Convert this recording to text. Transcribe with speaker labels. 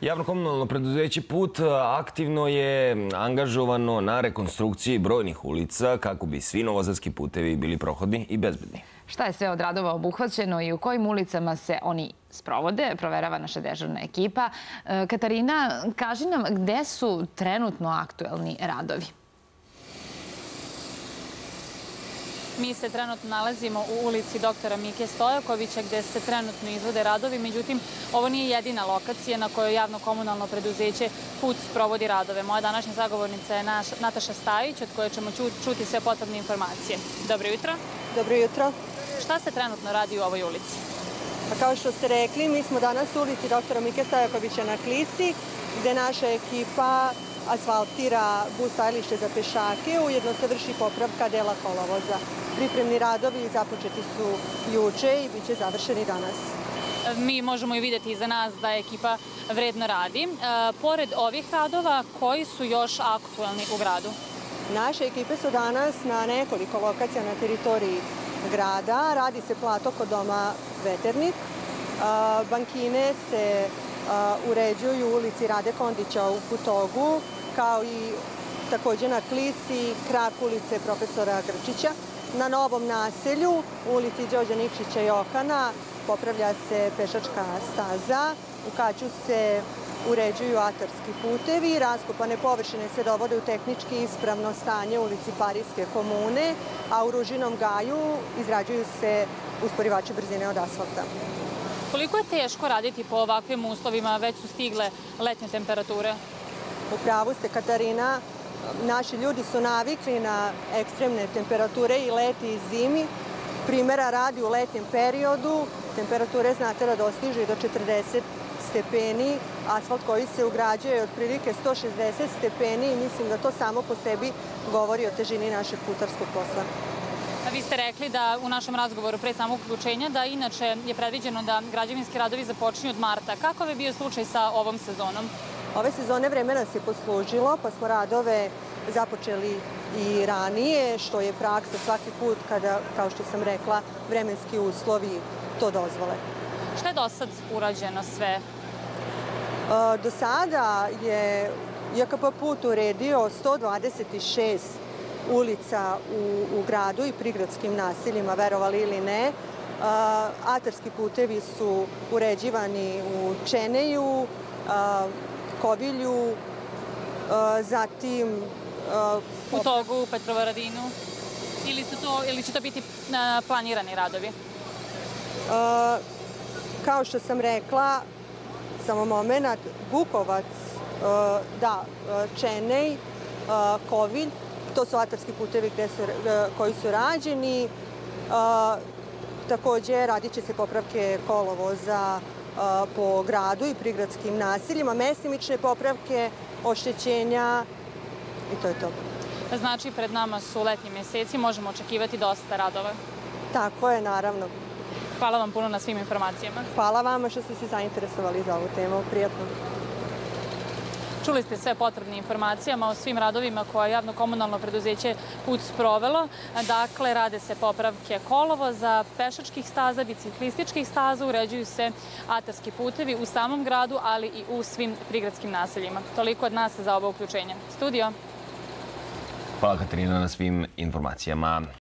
Speaker 1: Javno komunalno preduzeće Put aktivno je angažovano na rekonstrukciji brojnih ulica kako bi svi novozadski putevi bili prohodni i bezbedni.
Speaker 2: Šta je sve od radova obuhvaćeno i u kojim ulicama se oni sprovode, proverava naša dežurna ekipa. E, Katarina, kaži nam gde su trenutno aktuelni radovi?
Speaker 3: Mi se trenutno nalazimo u ulici doktora Mike Stojakovića gde se trenutno izvode radovi, međutim ovo nije jedina lokacija na kojoj javno-komunalno preduzeće PUC provodi radove. Moja današnja zagovornica je naš, Nataša Stajić od koje ćemo čuti sve potrebne informacije. Dobro jutro.
Speaker 4: Dobro jutro.
Speaker 3: Šta se trenutno radi u ovoj ulici?
Speaker 4: Pa kao što ste rekli, mi smo danas u ulici doktora Mike Stojakovića na Klisi, gde naša ekipa asfaltira bus stajalište za pešake, ujedno se vrši popravka dela kolovoza. Pripremni radovi započeti su juče i bit će završeni danas.
Speaker 3: Mi možemo i videti iza nas da ekipa vredno radi. E, pored ovih radova, koji su još aktualni u gradu?
Speaker 4: Naše ekipe su danas na nekoliko lokacija na teritoriji grada. Radi se plato kod doma Veternik. E, bankine se uređuju u ulici Rade Kondića u Putogu, kao i takođe na Klisi, krak ulice profesora Grčića. Na novom naselju, u ulici Đorđa Nikšića i Okana, popravlja se pešačka staza, u Kaću se uređuju atarski putevi, raskopane površine se dovode u tehnički ispravno stanje u ulici Parijske komune, a u Ružinom gaju izrađuju se usporivači brzine od asfalta.
Speaker 3: Koliko je teško raditi po ovakvim uslovima? Već su stigle letnje temperature.
Speaker 4: U pravu ste, Katarina. Naši ljudi su navikli na ekstremne temperature i leti i zimi. Primera radi u letnjem periodu. Temperature znate da dostižu i do 40 stepeni. Asfalt koji se ugrađuje je otprilike 160 stepeni i mislim da to samo po sebi govori o težini našeg putarskog posla.
Speaker 3: Vi ste rekli da u našem razgovoru pre samog uključenja da inače je predviđeno da građevinski radovi započinju od marta. Kakav je bio slučaj sa ovom sezonom?
Speaker 4: Ove sezone vreme nas je poslužilo, pa smo radove započeli i ranije, što je praksa svaki put kada, kao što sam rekla, vremenski uslovi to dozvole.
Speaker 3: Šta je do sad urađeno sve?
Speaker 4: Do sada je JKP put uredio 126 ulica u, u gradu i prigradskim naseljima, verovali ili ne. Atarski putevi su uređivani u Čeneju, Kovilju, zatim...
Speaker 3: U Togu, u Petrovaradinu? Ili, su to, ili će to biti planirani radovi?
Speaker 4: Kao što sam rekla, samo moment, Bukovac, da, Čenej, Kovilj, To su atarski putevi gde su, e, koji su rađeni. Takođe, radit će se popravke kolovoza po gradu i prigradskim naseljima, mesimične popravke, oštećenja i to je to.
Speaker 3: Znači, pred nama su letnji meseci, možemo očekivati dosta radova.
Speaker 4: Tako je, naravno.
Speaker 3: Hvala vam puno na svim informacijama.
Speaker 4: Hvala vama što ste se zainteresovali za ovu temu. Prijatno.
Speaker 3: Čuli ste sve potrebne informacijama o svim radovima koje javno-komunalno preduzeće PUC provelo. Dakle, rade se popravke kolovoza, pešačkih staza, biciklističkih staza, uređuju se atarski putevi u samom gradu, ali i u svim prigradskim naseljima. Toliko od nas za ovo uključenje. Studio.
Speaker 1: Hvala Katarina na svim informacijama.